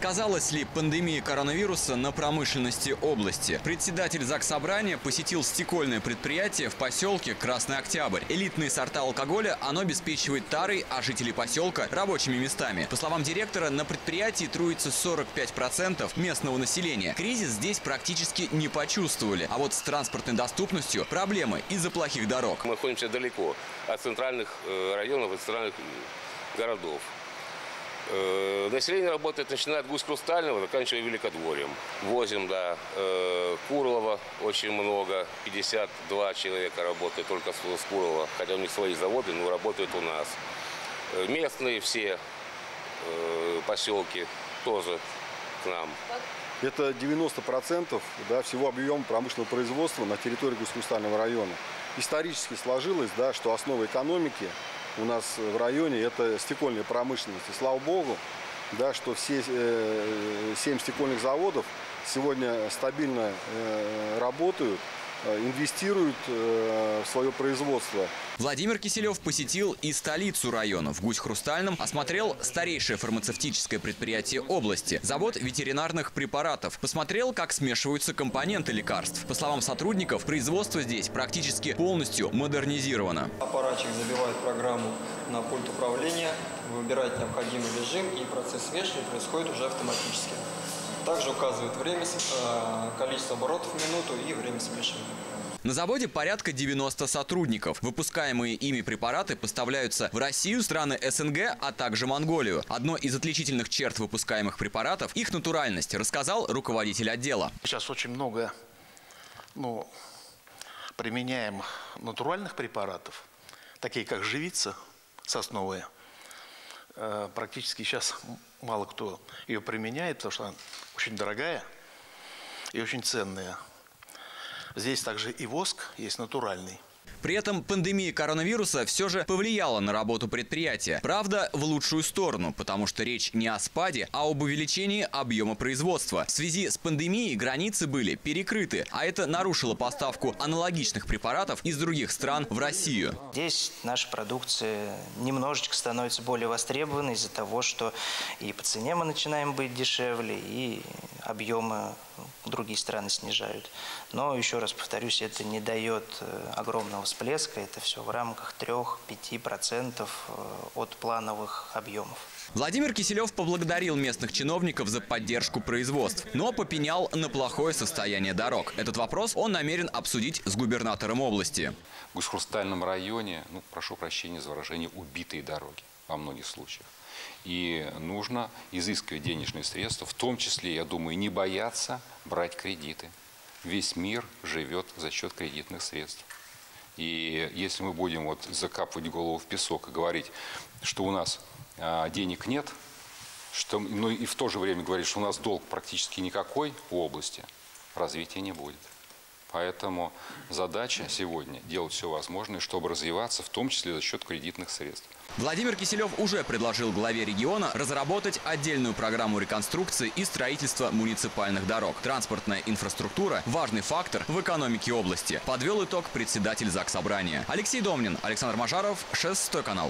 Сказалась ли пандемия коронавируса на промышленности области? Председатель Заксобрания посетил стекольное предприятие в поселке Красный Октябрь. Элитные сорта алкоголя оно обеспечивает тарой, а жителей поселка – рабочими местами. По словам директора, на предприятии трудится 45% местного населения. Кризис здесь практически не почувствовали. А вот с транспортной доступностью проблемы из-за плохих дорог. Мы находимся далеко от центральных э, районов и центральных городов. Э, Население работает, начиная от Гусь-Хрустального, заканчивая Великодворьем. Возим, да, э, Курлова очень много, 52 человека работает только с Курлова, хотя у них свои заводы, но работают у нас. Э, Местные все поселки тоже к нам. Это 90% да, всего объема промышленного производства на территории Гусь-Хрустального района. Исторически сложилось, да, что основа экономики у нас в районе это стекольная промышленность. И слава богу, да, что все э, семь стекольных заводов сегодня стабильно э, работают, инвестируют э, в свое производство. Владимир Киселев посетил и столицу района. В Гусь-Хрустальном осмотрел старейшее фармацевтическое предприятие области – завод ветеринарных препаратов. Посмотрел, как смешиваются компоненты лекарств. По словам сотрудников, производство здесь практически полностью модернизировано. Аппаратчик забивает программу на пульт управления, выбирает необходимый режим и процесс смешивания происходит уже автоматически. Также указывает время, э, количество оборотов в минуту и время смешивания. На заводе порядка 90 сотрудников. Выпускаемые ими препараты поставляются в Россию, страны СНГ, а также Монголию. Одно из отличительных черт выпускаемых препаратов – их натуральность, рассказал руководитель отдела. Сейчас очень много ну, применяем натуральных препаратов, такие как живица сосновая. Э, Практически сейчас мало кто ее применяет, потому что она очень дорогая и очень ценная. Здесь также и воск есть натуральный. При этом пандемия коронавируса все же повлияла на работу предприятия. Правда, в лучшую сторону, потому что речь не о спаде, а об увеличении объема производства. В связи с пандемией границы были перекрыты, а это нарушило поставку аналогичных препаратов из других стран в Россию. Здесь наша продукция немножечко становится более востребованной из-за того, что и по цене мы начинаем быть дешевле, и объемы другие страны снижают. Но, еще раз повторюсь, это не дает э, огромного всплеска, это все в рамках 3-5% э, от плановых объемов. Владимир Киселев поблагодарил местных чиновников за поддержку производств, но попенял на плохое состояние дорог. Этот вопрос он намерен обсудить с губернатором области. В Гусь-Хрустальном районе, ну, прошу прощения за выражение, убитые дороги во многих случаях. И нужно изыскивать денежные средства, в том числе, я думаю, не бояться брать кредиты. Весь мир живет за счет кредитных средств. И если мы будем вот закапывать голову в песок и говорить, что у нас а, денег нет, что, ну и в то же время говорить, что у нас долг практически никакой в области, развития не будет. Поэтому задача сегодня делать все возможное, чтобы развиваться, в том числе за счет кредитных средств. Владимир Киселев уже предложил главе региона разработать отдельную программу реконструкции и строительства муниципальных дорог. Транспортная инфраструктура – важный фактор в экономике области. Подвел итог председатель ЗАГС Собрания. Алексей Домнин, Александр Мажаров, 6 канал.